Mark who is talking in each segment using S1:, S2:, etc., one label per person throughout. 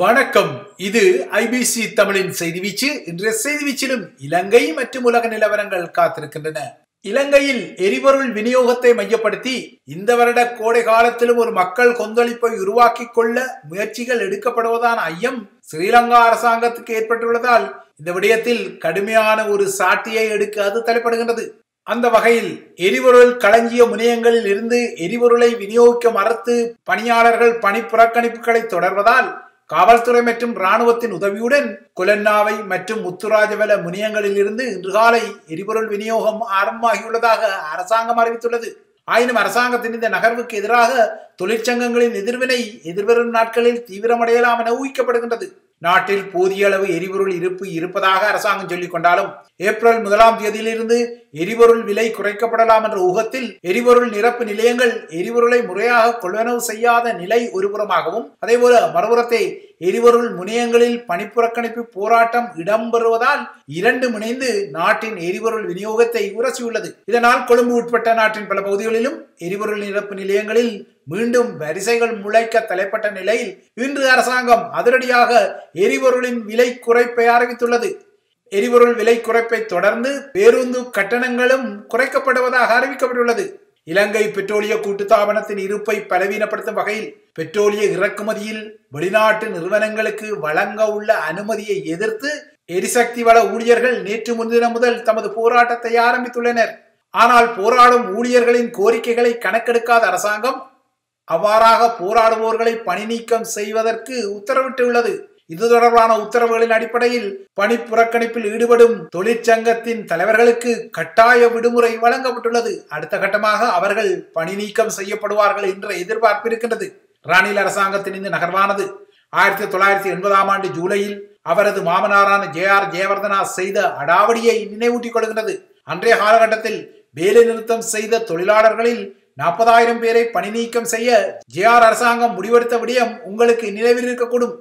S1: வணக்கம். இது ஐபிசி தமிழின் செய்தி வீச்சு. இன்றைய செய்தி வீச்சிலும் இலங்கை மற்றும் உலக நிலவரங்கள் காத்திருக்கின்றன. இலங்கையில் எரிபொருள் விநியோகத்தை மையப்படுத்தி இந்த வருட கோடை காலத்திலும் ஒரு மக்கள் கொந்தளிப்பை உருவாக்கி கொள்ள முயற்சிகள் எடுக்கப்படுவதான ஐயம் ஸ்ரீலங்கா அரசாங்கத்துக்கு ஏற்பட்டுள்ளதால் இந்த விடயத்தில் கடுமையான ஒரு சாட்டியை எடுக்க அது தலைப்படுகின்றது அந்த வகையில் எரிபொருள் களஞ்சிய முனையங்களில் இருந்து எரிபொருளை விநியோகிக்க மறுத்து பணியாளர்கள் பணி புறக்கணிப்புகளை தொடர்வதால் காவல்துறை மற்றும் ராணுவத்தின் உதவியுடன் கொலன்னாவை மற்றும் முத்துராஜவல முனியங்களில் இருந்து இன்று காலை எரிபொருள் விநியோகம் ஆரம்பமாகியுள்ளதாக அரசாங்கம் அறிவித்துள்ளது. ஆயினும் அரசாங்கத்தின் இந்த நகர்வுக்கு எதிராக தொழிற்சங்கங்களின் எதிர்வினை எதிர்வரும் நாட்களில் தீவிரமடையலாம் என ஊகிக்கப்படுகின்றது. நாட்டில் போதிய அளவு எரிபொருள் இருப்பு இருப்பதாக அரசாங்கம் சொல்லிக் கொண்டாலும் ஏப்ரல் முதலாம் தேதியிலிருந்து எரிபொருள் விலை குறைக்கப்படலாம் என்ற ஊகத்தில் எரிபொருள் நிரப்பு நிலையங்கள் எரிபொருளை முறையாக கொள்வனவு செய்யாத நிலை ஒருபுறமாகவும் அதேபோல மறுபுறத்தை எரிபொருள் முனையங்களில் பணிப்புறக்கணிப்பு போராட்டம் இடம்பெறுவதால் இரண்டு முனைந்து நாட்டின் எரிபொருள் விநியோகத்தை உரசியுள்ளது. இதனால் கொழும்பு உட்பட்ட நாட்டின் பல பகுதிகளிலும் எரிபொருள் நிரப்பு நிலையங்களில் மீண்டும் வரிசைகள் முளைக்க தலைப்பட்ட நிலையில் இன்று அரசாங்கம் அதிரடியாக எரிபொருளின் விலை குறைப்பை அறிவித்துள்ளது. எரிபொருள் விலை குறைப்பை தொடர்ந்து பேருந்து கட்டணங்களும் குறைக்கப்படுவதாக அறிவிக்கப்பட்டுள்ளது. இலங்கை பெட்ரோலிய கூட்டுத்தாபனத்தின் இருப்பை பலவீனப்படுத்தும் வகையில் பெட்ரோலிய இறக்குமதியில் வெளிநாட்டு நிறுவனங்களுக்கு வழங்க உள்ள அனுமதியை எதிர்த்து எரிசக்தி வள ஊழியர்கள் நேற்று முன்தினம் முதல் தமது போராட்டத்தை ஆரம்பித்துள்ளனர். ஆனால் போராடும் ஊழியர்களின் கோரிக்கைகளை கணக்கெடுக்காத அரசாங்கம் அவ்வாறாக போராடுவோர்களை பணி நீக்கம் செய்வதற்கு உத்தரவிட்டுள்ளது. இது தொடர்பான உத்தரவுகளின் அடிப்படையில் பணி புறக்கணிப்பில் ஈடுபடும் தொழிற்சங்கத்தின் தலைவர்களுக்கு கட்டாய விடுமுறை வழங்கப்பட்டுள்ளது. அடுத்த கட்டமாக அவர்கள் பணி நீக்கம் செய்யப்படுவார்கள் என்ற எதிர்பார்ப்பு இருக்கின்றது. ராணில் அரசாங்கத்தின் இந்த நகர்வானது ஆயிரத்தி தொள்ளாயிரத்தி எண்பதாம் ஆண்டு ஜூலையில் அவரது மாமனாரான ஜே ஆர் ஜெயவர்தனா செய்த அடாவடியை நினைவூட்டிக் கொள்கின்றது. அன்றைய காலகட்டத்தில் வேலை நிறுத்தம் செய்த தொழிலாளர்களில் நாற்பதாயிரம் பேரை பணி நீக்கம் செய்ய ஜேஆர் அரசாங்கம் முடிவெடுத்த விடயம் உங்களுக்கு நிலவில் இருக்கக்கூடும்.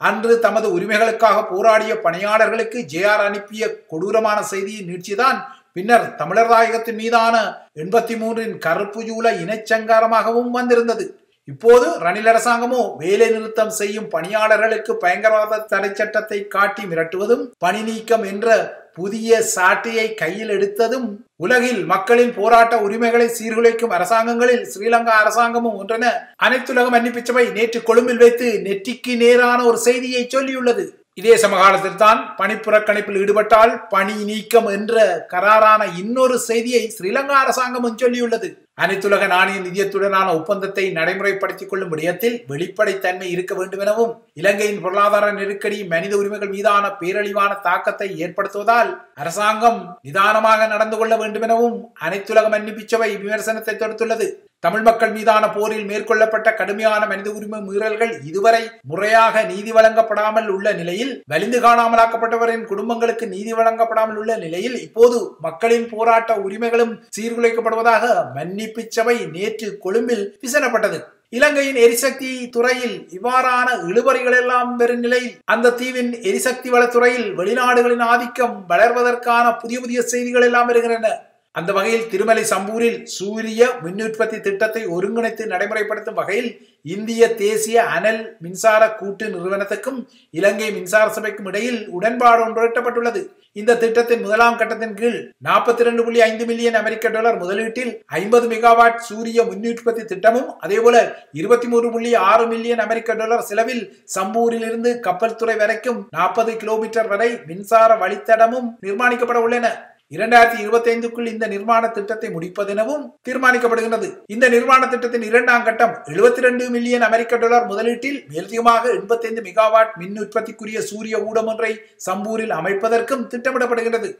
S1: அன்று தமது உரிமைகளுக்காக போராடிய பணியாளர்களுக்கு ஜேஆர் அனுப்பிய கொடூரமான செய்தியின் நீட்சிதான் பின்னர் தமிழர் தாயகத்தின் மீதான எண்பத்தி மூன்றின் கருப்பு ஜூலை இனச்சங்காரமாகவும் வந்திருந்தது. இப்போது ரணில் அரசாங்கமோ வேலை நிறுத்தம் செய்யும் பணியாளர்களுக்கு பயங்கரவாத தடை சட்டத்தை காட்டி மிரட்டுவதும் பணி நீக்கம் என்ற புதிய சாட்டையை கையில் எடுத்ததும் உலகில் மக்களின் போராட்ட உரிமைகளை சீர்குலைக்கும் அரசாங்கங்களில் ஸ்ரீலங்கா அரசாங்கமும் ஒன்றென அனைத்துலக மன்னிப்பிச்சபை நேற்று கொழும்பில் வைத்து நெற்றிக்கு நேரான ஒரு செய்தியை சொல்லியுள்ளது. இதே சமகாலத்தில் தான் பணிப்புறக்கணிப்பில் ஈடுபட்டால் பணி நீக்கம் என்ற கராரான இன்னொரு செய்தியை ஸ்ரீலங்கா அரசாங்கமும் சொல்லியுள்ளது. அனைத்துலக நாணய நிதியத்துடனான ஒப்பந்தத்தை நடைமுறைப்படுத்திக் கொள்ளும் விடயத்தில் வெளிப்படைத்தன்மை இருக்க வேண்டும் எனவும் இலங்கையின் பொருளாதார நெருக்கடி மனித உரிமைகள் மீதான பேரழிவான தாக்கத்தை ஏற்படுத்துவதால் அரசாங்கம் நிதானமாக நடந்து கொள்ள வேண்டும் எனவும் அனைத்துலக மன்னிப்பிச்சவை விமர்சனத்தை தொடுத்துள்ளது. தமிழ் மக்கள் மீதான போரில் மேற்கொள்ளப்பட்ட கடுமையான மனித உரிமை மீறல்கள் இதுவரை முறையாக நீதி வழங்கப்படாமல் உள்ள நிலையில் வலிந்து காணாமலாக்கப்பட்டவரின் குடும்பங்களுக்கு நீதி வழங்கப்படாமல் உள்ள நிலையில் இப்போது மக்களின் போராட்ட உரிமைகளும் சீர்குலைக்கப்படுவதாக மன்னிப்பு சபை நேற்று கொழும்பில் விசனப்பட்டது. இலங்கையின் எரிசக்தி துறையில் இவ்வாறான இழுபறிகள் எல்லாம் பெறும் நிலையில் அந்த தீவின் எரிசக்தி வளத்துறையில் வெளிநாடுகளின் ஆதிக்கம் வளர்வதற்கான புதிய புதிய செய்திகள் எல்லாம் வருகின்றன. அந்த வகையில் திருமலை சம்பூரில் சூரிய மின் உற்பத்தி திட்டத்தை ஒருங்கிணைத்து நடைமுறைப்படுத்தும் வகையில் இந்திய தேசிய அனல் மின்சார கூட்டு நிறுவனத்துக்கும் இலங்கை மின்சார சபைக்கும் இடையில் உடன்பாடு ஒன்று எட்டப்பட்டுள்ளது இந்த திட்டத்தின் முதலாம் கட்டத்தின் கீழ் நாற்பத்தி ரெண்டு புள்ளி ஐந்து மில்லியன் அமெரிக்க டாலர் முதலீட்டில் ஐம்பது மெகாவாட் சூரிய மின் உற்பத்தி திட்டமும் அதேபோல இருபத்தி மூன்று புள்ளி ஆறு மில்லியன் அமெரிக்க டாலர் செலவில் சம்பூரில் இருந்து கப்பல் துறை வரைக்கும் நாற்பது கிலோமீட்டர் வரை மின்சார வழித்தடமும் நிர்மாணிக்கப்பட உள்ளன. இரண்டாயிரத்தி இருபத்தி ஐந்துக்குள் இந்த நிர்மாண திட்டத்தை முடிப்பதெனவும் தீர்மானிக்கப்படுகிறது இந்த நிர்மாண திட்டத்தின் இரண்டாம் கட்டம் எழுபத்தி ரெண்டு மில்லியன் அமெரிக்க டாலர் முதலீட்டில் மேலதிகமாக எண்பத்தி ஐந்து மெகாவாட் மின் உற்பத்திக்குரிய சூரிய ஊடம் ஒன்றை சம்பூரில் அமைப்பதற்கும் திட்டமிடப்படுகிறது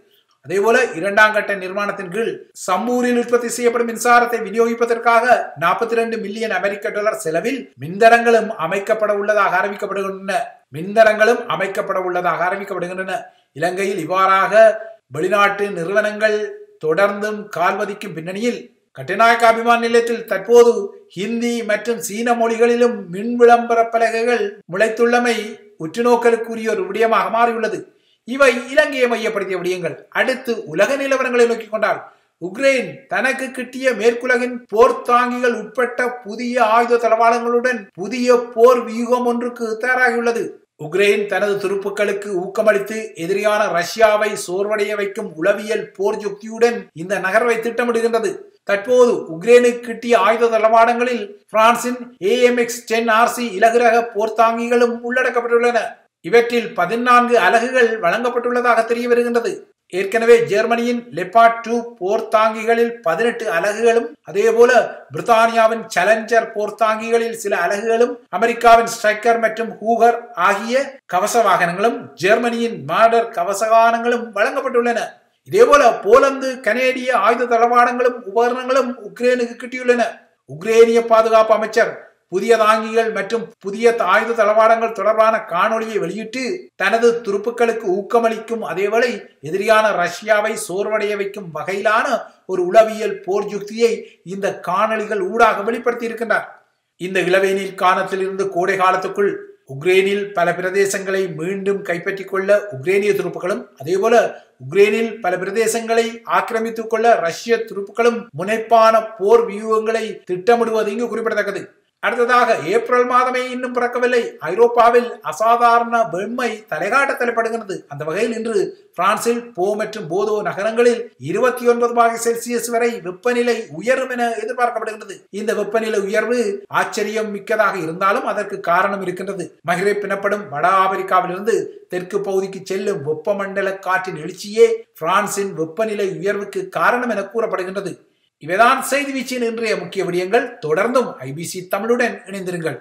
S1: அதேபோல இரண்டாம் கட்ட நிர்மாணத்தின் கீழ் சம்பூரில் உற்பத்தி செய்யப்படும் மின்சாரத்தை விநியோகிப்பதற்காக நாற்பத்தி ரெண்டு மில்லியன் அமெரிக்க டாலர் செலவில் மின்தரங்களும் அமைக்கப்பட உள்ளதாக அறிவிக்கப்படுகின்றன. மின்தரங்களும் அமைக்கப்பட உள்ளதாக அறிவிக்கப்படுகின்றன. இலங்கையில் இவ்வாறாக வெளிநாட்டு நிறுவனங்கள் தொடர்ந்தும் கால்வதிக்கும் பின்னணியில் கட்டிநாயக்க அபிமான நிலையத்தில் தற்போது ஹிந்தி மற்றும் சீன மொழிகளிலும் மின் விளம்பர பலகைகள் முளைத்துள்ளமை உற்றுநோக்கலுக்குரிய ஒரு விடயமாக மாறியுள்ளது. இவை இலங்கையை மையப்படுத்திய விடயங்கள். அடுத்து உலக நிலவரங்களை நோக்கிக் கொண்டால் உக்ரைன் தனக்கு கிட்டிய மேற்குலகின் போர் தாங்கிகள் உட்பட்ட புதிய ஆயுத தளவாளங்களுடன் புதிய போர் வியூகம் ஒன்றுக்கு தயாராகியுள்ளது. உக்ரைன் தனது துருப்புக்களுக்கு ஊக்கமளித்து எதிரியான ரஷ்யாவை சோர்வடைய வைக்கும் உளவியல் போர் யுக்தியுடன் இந்த நகர்வை திட்டமிடுகின்றது. தற்போது உக்ரைனுக்கு கிட்டிய ஆயுத தளவாடங்களில் பிரான்சின் ஏஎம்எக்ஸ் டென் ஆர்சி இலகுரக போர்த்தாங்கிகளும் உள்ளடக்கப்பட்டுள்ளன. இவற்றில் பதினான்கு அலகுகள் வழங்கப்பட்டுள்ளதாக தெரிய வருகின்றது ஏற்கனவே ஜெர்மனியின் லெப்பாட் டூ போர்த்தாங்கிகளில் பதினெட்டு அலகுகளும் அதேபோல பிரித்தானியாவின் சேலஞ்சர் போர்த்தாங்கிகளில் சில அலகுகளும் அமெரிக்காவின் ஸ்ட்ரைக்கர் மற்றும் ஹூகர் ஆகிய கவச வாகனங்களும் ஜெர்மனியின் மாடர் கவச வாகனங்களும் வழங்கப்பட்டுள்ளன. இதேபோல போலந்து கனேடிய ஆயுத தளவாடங்களும் உபகரணங்களும் உக்ரைனுக்கு கிட்டியுள்ளன. உக்ரேனிய பாதுகாப்பு அமைச்சர் புதிய தாங்கிகள் மற்றும் புதிய ஆயுத தளவாடங்கள் தொடர்பான காணொளியை வெளியிட்டு தனது துருப்புக்களுக்கு ஊக்கமளிக்கும் அதேவேளை எதிரியான ரஷ்யாவை சோர்வடைய வைக்கும் வகையிலான ஒரு உளவியல் போர் யுக்தியை இந்த காணொளிகள் ஊடாக வெளிப்படுத்தி இருக்கின்றார் இந்த இளவேனில் காலத்திலிருந்து கோடை காலத்துக்குள் உக்ரைனில் பல பிரதேசங்களை மீண்டும் கைப்பற்றிக் கொள்ள உக்ரைனிய துருப்புகளும் அதேபோல உக்ரைனில் பல பிரதேசங்களை ஆக்கிரமித்துக் கொள்ள ரஷ்ய துருப்புகளும் முனைப்பான போர் வியூகங்களை திட்டமிடுவது இங்கு குறிப்பிடத்தக்கது. அடுத்ததாக ஏப்ரல் மாதமே இன்னும் பிறக்கவில்லை. ஐரோப்பாவில் அசாதாரண வெண்மை தலைகாட்ட தலைப்படுகிறது அந்த வகையில் இன்று பிரான்சில் போ மற்றும் போதோ நகரங்களில் இருபத்தி ஒன்பது பாகை செல்சியஸ் வரை வெப்பநிலை உயரும் என எதிர்பார்க்கப்படுகிறது. இந்த வெப்பநிலை உயர்வு ஆச்சரியம் மிக்கதாக இருந்தாலும் அதற்கு காரணம் இருக்கின்றது. மகிரை பினப்படும் வட ஆப்பிரிக்காவிலிருந்து தெற்கு பகுதிக்கு செல்லும் வெப்பமண்டல காற்றின் எழுச்சியே பிரான்சின் வெப்பநிலை உயர்வுக்கு காரணம் என கூறப்படுகின்றது. இவைதான் செய்தி வீச்சின் இன்றைய முக்கிய விடயங்கள். தொடர்ந்தும் ஐபிசி தமிழுடன் இணைந்திருங்கள்.